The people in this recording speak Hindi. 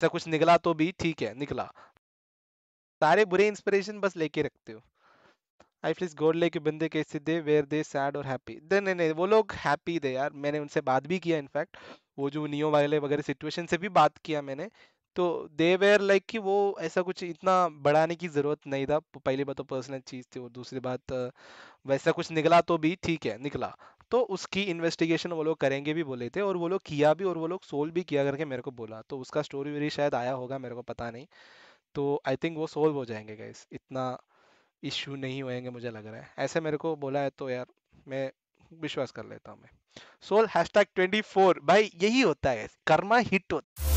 ऐसा कुछ निकला तो भी ठीक है, निकला। सारे बुरे इंस्पिरेशन बस लेके रखते हो। आई प्लीज़ गोडले के बंदे कैसे दे वेयर दे सैड और हैप्पी दे, नहीं नहीं, वो लोग हैप्पी दे यार, मैंने उनसे बात भी किया इनफैक्ट वो जो नियो वाले वगैरह सिचुएशन से भी बात किया मैंने। तो दे वेयर लाइक कि वो ऐसा कुछ इतना बढ़ाने की ज़रूरत नहीं था। पहली बात तो पर्सनल चीज़ थी और दूसरी बात, वैसा कुछ निकला तो भी ठीक है, निकला। तो उसकी इन्वेस्टिगेशन वो लोग करेंगे भी, बोले थे, और वो लोग किया भी, और वो लोग सोल्व भी किया करके मेरे को बोला। तो उसका स्टोरी वेरी शायद आया होगा, मेरे को पता नहीं। तो आई थिंक वो सोल्व हो जाएँगे गाइस इतना इश्यू नहीं होएँगे मुझे लग रहा है। ऐसे मेरे को बोला है तो यार, मैं विश्वास कर लेता हूँ, मैं। सोल हैशटैग ट्वेंटी फोर भाई, यही होता है कर्मा हिट होता